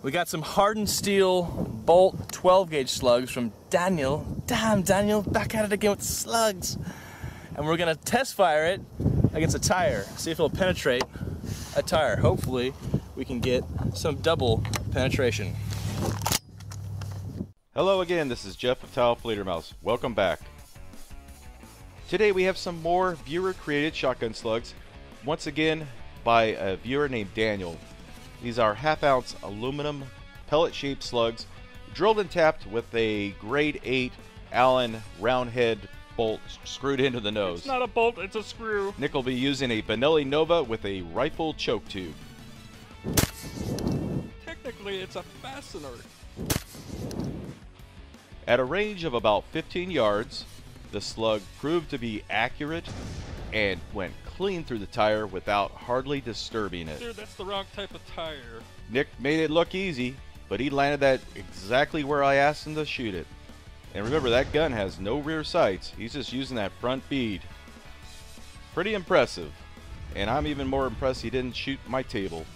We got some hardened steel bolt 12 gauge slugs from Daniel. Damn, Daniel, back at it again with slugs. And we're gonna test fire it against a tire, see if it'll penetrate a tire. Hopefully, we can get some double penetration. Hello again, this is Jeff of Tile Mouse. Welcome back. Today we have some more viewer created shotgun slugs, once again by a viewer named Daniel. These are half ounce aluminum pellet shaped slugs drilled and tapped with a grade 8 Allen round head bolt screwed into the nose. It's not a bolt, it's a screw. Nick will be using a Benelli Nova with a rifle choke tube. Technically, it's a fastener. At a range of about 15 yards, the slug proved to be accurate and went clean through the tire without hardly disturbing it. Dude, that's the wrong type of tire. Nick made it look easy, but he landed that exactly where I asked him to shoot it. And remember, that gun has no rear sights. He's just using that front bead. Pretty impressive. And I'm even more impressed he didn't shoot my table.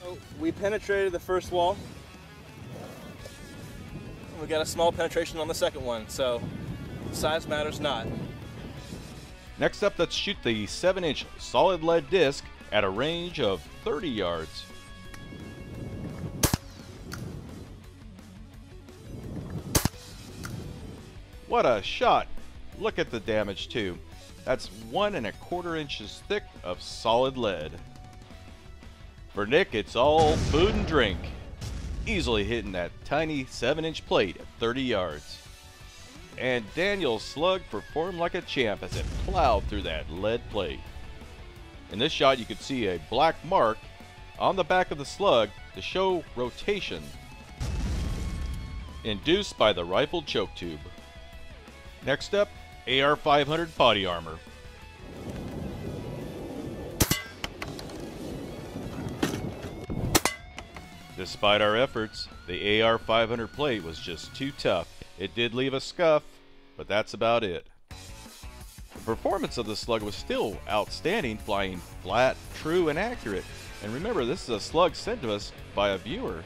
So we penetrated the first wall. We got a small penetration on the second one, so size matters not. Next up, let's shoot the 7 inch solid lead disc at a range of 30 yards. What a shot! Look at the damage too. That's one and a quarter inches thick of solid lead. For Nick, it's all food and drink. Easily hitting that tiny 7 inch plate at 30 yards and Daniel's slug performed like a champ as it plowed through that lead plate. In this shot, you could see a black mark on the back of the slug to show rotation, induced by the rifle choke tube. Next up, AR-500 body armor. Despite our efforts, the AR-500 plate was just too tough it did leave a scuff, but that's about it. The performance of the slug was still outstanding, flying flat, true, and accurate. And remember, this is a slug sent to us by a viewer.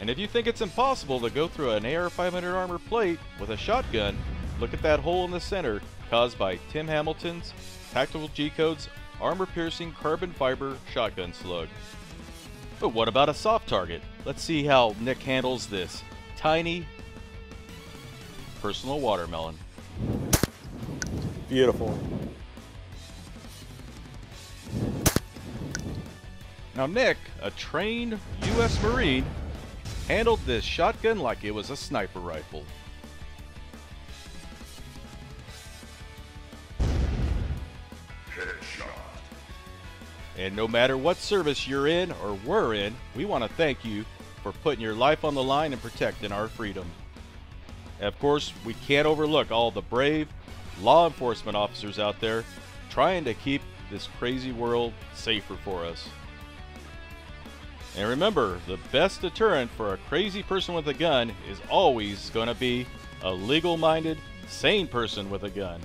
And if you think it's impossible to go through an AR-500 armor plate with a shotgun, look at that hole in the center caused by Tim Hamilton's Tactical G-Codes armor-piercing carbon fiber shotgun slug. But what about a soft target? Let's see how Nick handles this tiny, personal watermelon. Beautiful. Now, Nick, a trained U.S. Marine, handled this shotgun like it was a sniper rifle. Headshot. And no matter what service you're in or were in, we want to thank you for putting your life on the line and protecting our freedom. Of course, we can't overlook all the brave law enforcement officers out there trying to keep this crazy world safer for us. And remember, the best deterrent for a crazy person with a gun is always going to be a legal minded, sane person with a gun.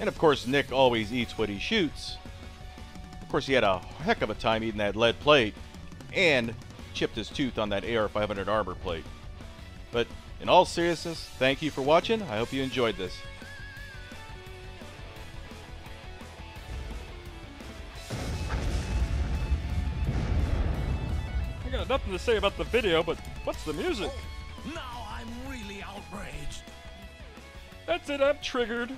And of course, Nick always eats what he shoots. Of course, he had a heck of a time eating that lead plate and chipped his tooth on that AR-500 armor plate. But in all seriousness, thank you for watching. I hope you enjoyed this. I got nothing to say about the video, but what's the music? Oh, now I'm really outraged. That's it, I'm triggered.